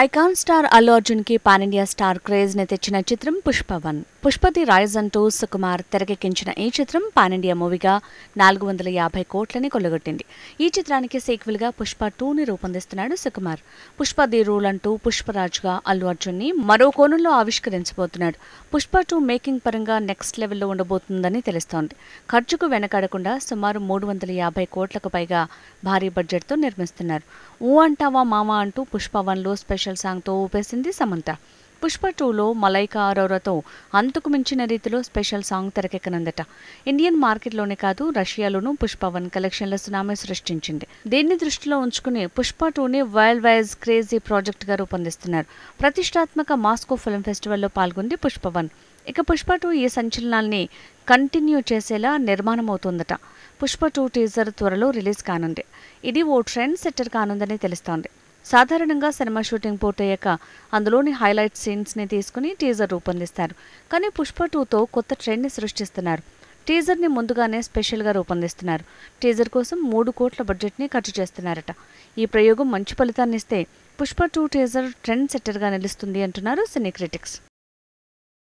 Icon star Allu అర్జున్కి pan-India star క్రేజ్ని తెచ్చిన చిత్రం పుష్పవన్. పుష్పతి రైజ్ అంటూ సుకుమార్ తెరకెక్కించిన ఈ చిత్రం పానిండియా మూవీగా నాలుగు వందల యాభై కోట్లని కొల్లగొట్టింది. ఈ చిత్రానికి సీక్వెల్గా పుష్ప టూని రూపొందిస్తున్నాడు సుకుమార్. పుష్ప ది రూల్ అంటూ పుష్పరాజ్గా అల్లు అర్జున్ని మరో కోణంలో ఆవిష్కరించబోతున్నాడు. పుష్ప టూ మేకింగ్ పరంగా నెక్స్ట్ లెవెల్లో ఉండబోతుందని తెలుస్తోంది. ఖర్చుకు వెనకాడకుండా సుమారు మూడు వందల యాభై కోట్లకు పైగా భారీ బడ్జెట్తో నిర్మిస్తున్నారు. ఊ అంటావా మామ అంటూ పుష్పవన్లో స్పెషల్ స్పెషల్ సాంగ్తో ఊపేసింది సమంత. పుష్ప టూలో మలైకా అరోరాతో అంతుకు మించిన రీతిలో స్పెషల్ సాంగ్ తెరకెక్కనుందట. ఇండియన్ మార్కెట్లోనే కాదు రష్యాలోనూ పుష్ప వన్ కలెక్షన్ల సునామీ సృష్టించింది. దీన్ని దృష్టిలో ఉంచుకుని పుష్ప టూని వైల్డ్ వైజ్ క్రేజీ ప్రాజెక్ట్గా రూపొందిస్తున్నారు. ప్రతిష్టాత్మక మాస్కో ఫిల్మ్ ఫెస్టివల్లో పాల్గొంది పుష్ప వన్. ఇక పుష్ప టూ ఈ సంచలనాల్ని కంటిన్యూ చేసేలా నిర్మాణమవుతుందట. పుష్ప టూ టీజర్ త్వరలో రిలీజ్ కానుంది. ఇది ఓ ట్రెండ్ సెట్టర్ కానుందని తెలుస్తోంది. సాధారణంగా సినిమా షూటింగ్ పూర్తయ్యాక అందులోని హైలైట్ సీన్స్ని తీసుకుని టీజర్ రూపొందిస్తారు. కానీ పుష్ప టూతో కొత్త ట్రెండ్ని సృష్టిస్తున్నారు. టీజర్ని ముందుగానే స్పెషల్గా రూపొందిస్తున్నారు. టీజర్ కోసం మూడు కోట్ల బడ్జెట్ని ఖర్చు చేస్తున్నారట. ఈ ప్రయోగం మంచి ఫలితాన్నిస్తే పుష్ప టూ టీజర్ ట్రెండ్ సెట్టర్గా నిలుస్తుంది అంటున్నారు సినీ క్రిటిక్స్.